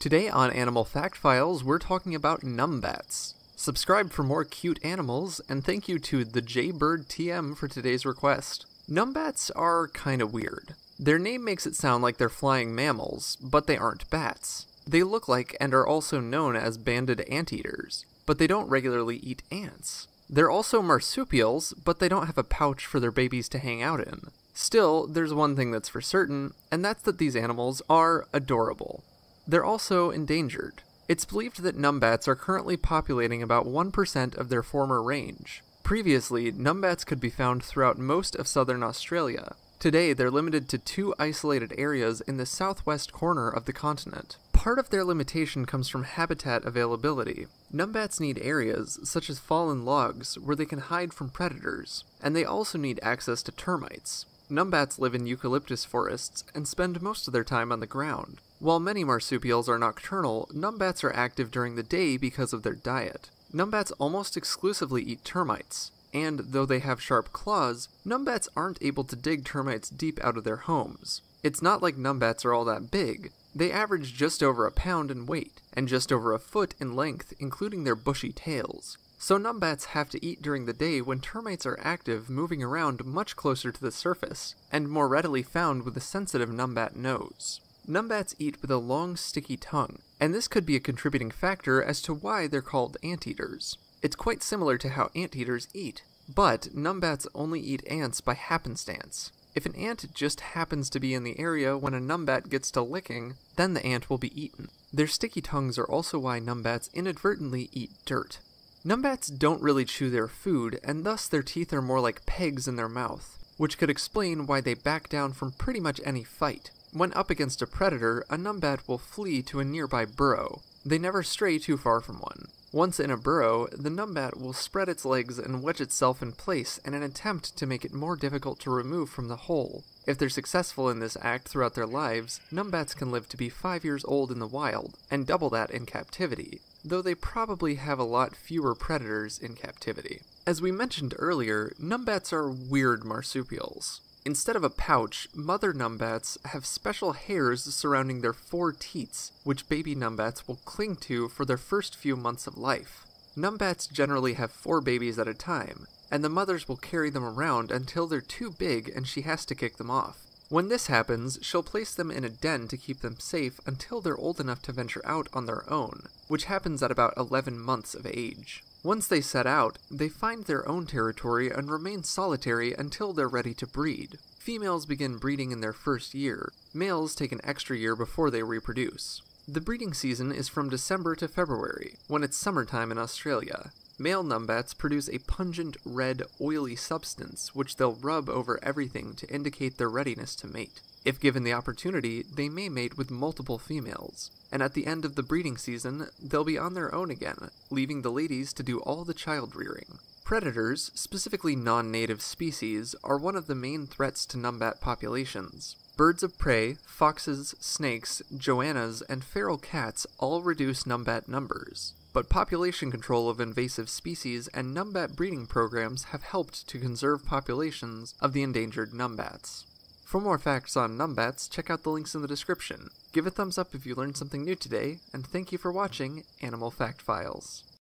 Today on Animal Fact Files, we're talking about numbats. Subscribe for more cute animals, and thank you to the Jaybird TM for today's request. Numbats are kinda weird. Their name makes it sound like they're flying mammals, but they aren't bats. They look like and are also known as banded anteaters, but they don't regularly eat ants. They're also marsupials, but they don't have a pouch for their babies to hang out in. Still, there's one thing that's for certain, and that's that these animals are adorable. They're also endangered. It's believed that numbats are currently populating about 1% of their former range. Previously, numbats could be found throughout most of southern Australia. Today, they're limited to two isolated areas in the southwest corner of the continent. Part of their limitation comes from habitat availability. Numbats need areas, such as fallen logs, where they can hide from predators, and they also need access to termites. Numbats live in eucalyptus forests and spend most of their time on the ground. While many marsupials are nocturnal, numbats are active during the day because of their diet. Numbats almost exclusively eat termites, and though they have sharp claws, numbats aren't able to dig termites deep out of their homes. It's not like numbats are all that big. They average just over a pound in weight, and just over a foot in length, including their bushy tails. So numbats have to eat during the day when termites are active moving around much closer to the surface, and more readily found with a sensitive numbat nose. Numbats eat with a long, sticky tongue, and this could be a contributing factor as to why they're called anteaters. It's quite similar to how anteaters eat, but numbats only eat ants by happenstance. If an ant just happens to be in the area when a numbat gets to licking, then the ant will be eaten. Their sticky tongues are also why numbats inadvertently eat dirt. Numbats don't really chew their food, and thus their teeth are more like pegs in their mouth, which could explain why they back down from pretty much any fight. When up against a predator, a numbat will flee to a nearby burrow. They never stray too far from one. Once in a burrow, the numbat will spread its legs and wedge itself in place in an attempt to make it more difficult to remove from the hole. If they're successful in this act throughout their lives, numbats can live to be 5 years old in the wild, and double that in captivity, though they probably have a lot fewer predators in captivity. As we mentioned earlier, numbats are weird marsupials. Instead of a pouch, mother numbats have special hairs surrounding their four teats, which baby numbats will cling to for their first few months of life. Numbats generally have four babies at a time, and the mothers will carry them around until they're too big and she has to kick them off. When this happens, she'll place them in a den to keep them safe until they're old enough to venture out on their own, which happens at about 11 months of age. Once they set out, they find their own territory and remain solitary until they're ready to breed. Females begin breeding in their first year, males take an extra year before they reproduce. The breeding season is from December to February, when it's summertime in Australia. Male numbats produce a pungent, red, oily substance which they'll rub over everything to indicate their readiness to mate. If given the opportunity, they may mate with multiple females, and at the end of the breeding season, they'll be on their own again, leaving the ladies to do all the child rearing. Predators, specifically non native species, are one of the main threats to numbat populations. Birds of prey, foxes, snakes, goannas, and feral cats all reduce numbat numbers but population control of invasive species and numbat breeding programs have helped to conserve populations of the endangered numbats. For more facts on numbats, check out the links in the description. Give a thumbs up if you learned something new today, and thank you for watching Animal Fact Files.